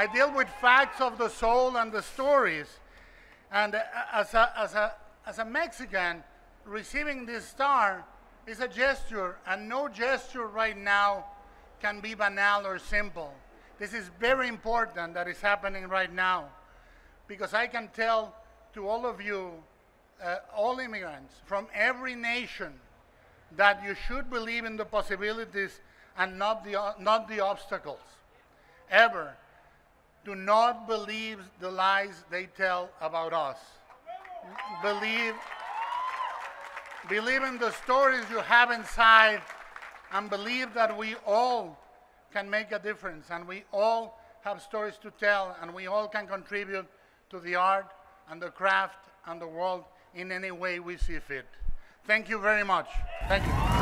I deal with facts of the soul and the stories. And uh, as a, as a, as a Mexican, receiving this star is a gesture, and no gesture right now can be banal or simple. This is very important that is happening right now because I can tell to all of you, uh, all immigrants from every nation, that you should believe in the possibilities and not the, not the obstacles. Ever. Do not believe the lies they tell about us. Believe, believe in the stories you have inside and believe that we all can make a difference and we all have stories to tell and we all can contribute to the art and the craft and the world in any way we see fit. Thank you very much. Thank you.